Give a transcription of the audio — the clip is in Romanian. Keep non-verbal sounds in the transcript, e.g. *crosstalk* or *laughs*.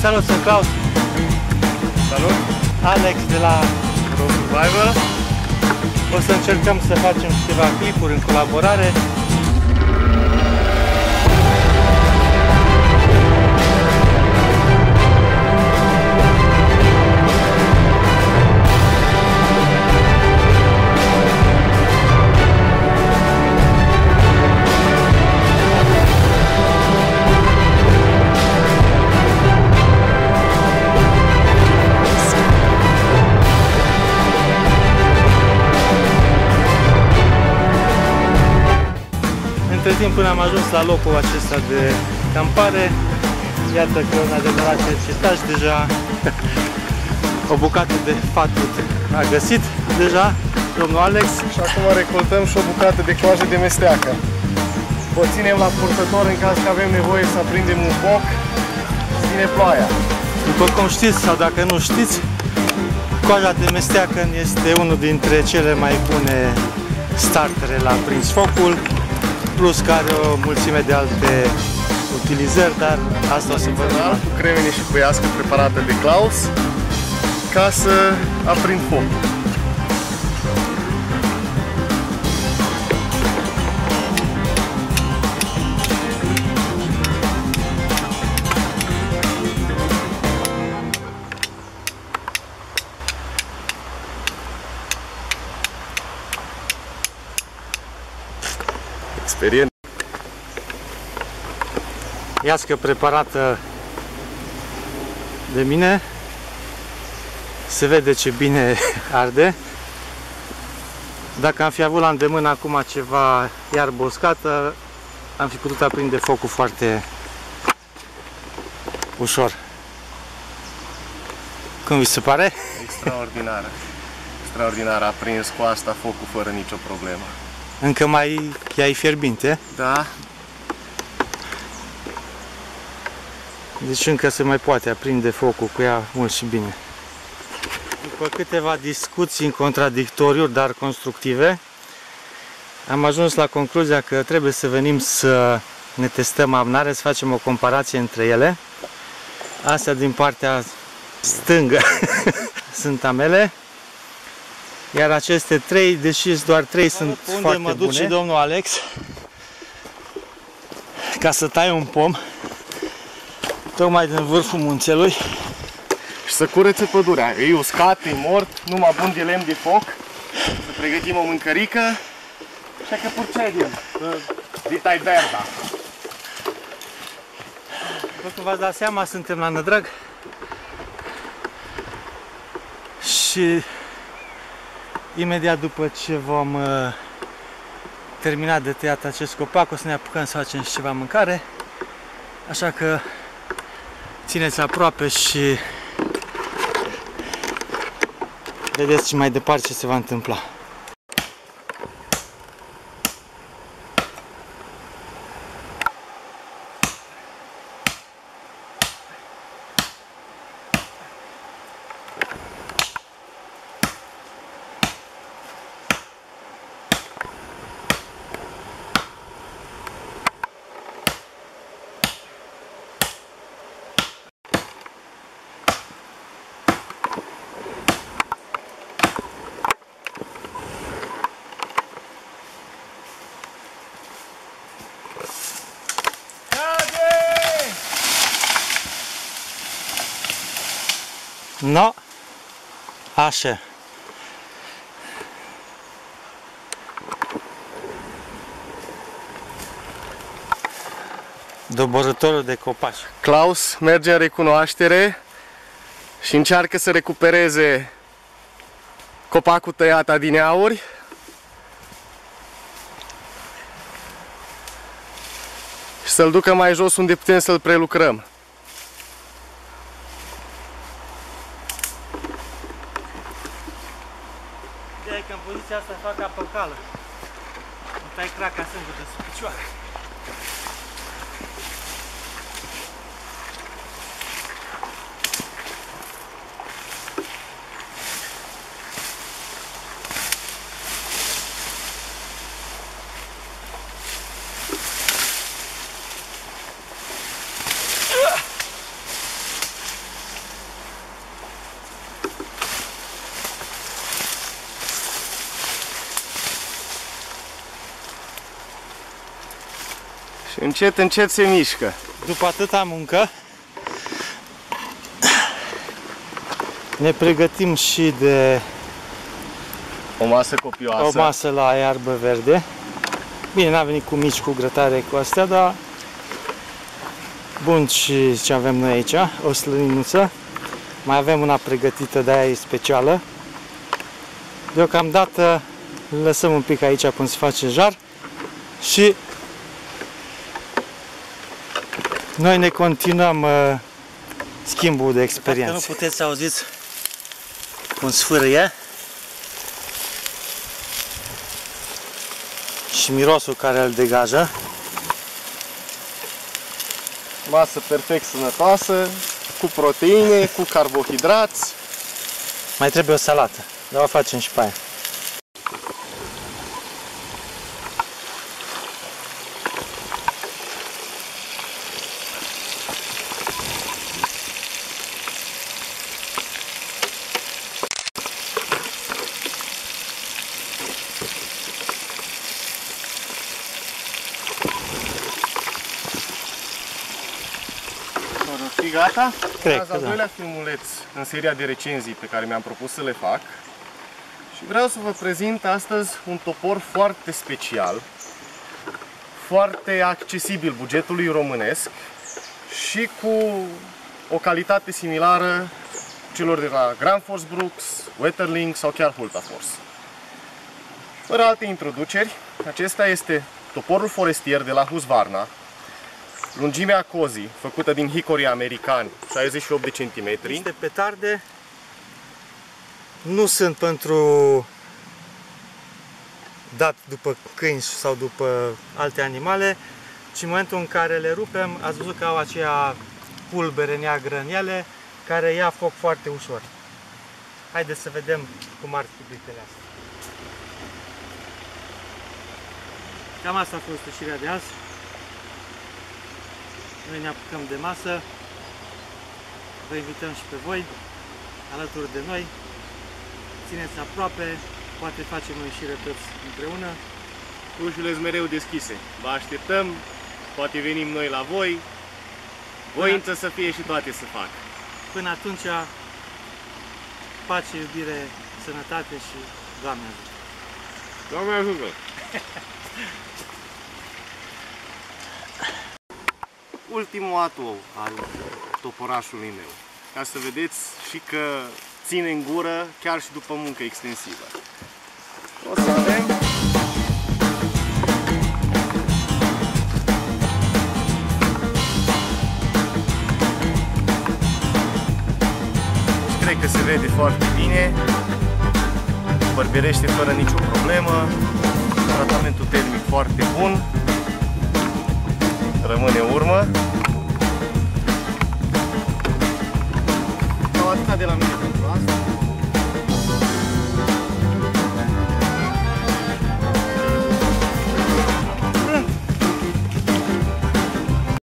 Salut, sunt Claus. Salut! Alex de la Pro Survival. O să încercăm să facem câteva clipuri în colaborare. Timp până am ajuns la locul acesta de campare, iată că un adevărat cercetaj deja *laughs* o bucată de fatut a găsit deja domnul Alex. Și acum recoltăm și o bucată de coajă de mesteacă. O ținem la purtător în caz că avem nevoie să aprindem un foc. Vine ploaia. După cum știți sau dacă nu știți, coaja de mesteacăn este unul dintre cele mai bune startere la prins focul, plus că are o mulțime de alte utilizări, dar asta o să vă Medicinal, cu cremene și puiască preparată de Klaus ca să aprind foc. Experiență. Iască preparată de mine. Se vede ce bine *laughs* arde. Dacă am fi avut la îndemână acum ceva iarbă uscată, am fi putut aprinde focul foarte ușor. Cum vi se pare? Extraordinară. Extraordinar, a prins cu asta focul fără nicio problemă. Încă mai ai fierbinte, Da, deci încă se mai poate aprinde focul cu ea mult și bine. După câteva discuții în contradictoriu, dar constructive, am ajuns la concluzia că trebuie să venim să ne testăm amnare, să facem o comparație între ele. Astea din partea stângă *laughs* sunt a mele, iar aceste trei, deși sunt doar trei, sunt unde foarte mă duce bune. domnul Alex ca să tai un pom tocmai din vârful munțelui. și să curețe pădurea. E uscat, e mort, numai bun de lemn de foc. Să pregătim o mâncărică. Și că procedem. Vitai verda. După cum v-ați dat seama, suntem la Nădrag și imediat după ce vom uh, termina de tăiat acest copac, o să ne apucăm să facem și ceva mâncare. Așa că țineți aproape și vedeți și mai departe ce se va întâmpla. No, așa. Doborătorul de copaci. Klaus merge în recunoaștere și încearcă să recupereze copacul tăiat adineauri. Și să-l ducă mai jos unde putem să-l prelucrăm. Ideea e că în poziția asta fac apă cală. Îmi tai craca singur de sub picioare. Încet, încet se mișcă. După atâta muncă, ne pregătim și de O masă copioasă. o masă la iarbă verde. Bine, n-a venit cu mici, cu grătare, cu astea, dar bun și ce avem noi aici, o slăninuță. Mai avem una pregătită de aia e specială. Deocamdată îl lăsăm un pic aici până se face jar și noi ne continuăm uh, schimbul de experiență. Dacă nu puteți să auziți cum sfârâie și mirosul care îl degajă. Masă perfect sănătoasă, cu proteine, cu carbohidrați. Mai trebuie o salată, dar o facem și pe aia. Or fi gata? Cred Urmează că al da. doilea filmuleț în seria de recenzii pe care mi-am propus să le fac. Și vreau să vă prezint astăzi un topor foarte special, foarte accesibil bugetului românesc și cu o calitate similară celor de la Grand Force Brooks, Wetterling sau chiar Hultafors. Fără alte introduceri, acesta este toporul forestier de la Husqvarna, Lungimea cozii, făcută din hicori americani, 68 de centimetri. Niște petarde nu sunt pentru dat după câini sau după alte animale, ci în momentul în care le rupem, ați văzut că au aceea pulbere neagră în ele, care ia foc foarte ușor. Haideți să vedem cum ar fi bitele astea. Cam asta a fost ieșirea de azi. Noi ne apucăm de masă. Vă invităm și pe voi alături de noi. Țineți aproape, poate facem o ieșire toți împreună. Ușile sunt mereu deschise. Vă așteptăm, poate venim noi la voi. Voință să fie și toate să fac. Până atunci, pace, iubire, sănătate și Doamne ajută! Doamne ajută! *laughs* Ultimul atu al toporașului meu. Ca să vedeți și că ține în gură chiar și după muncă extensivă. O să avem Deci cred că se vede foarte bine. Bărberește fără nicio problemă. Tratamentul termic foarte bun. Rămâne urmă cam atâta de la mine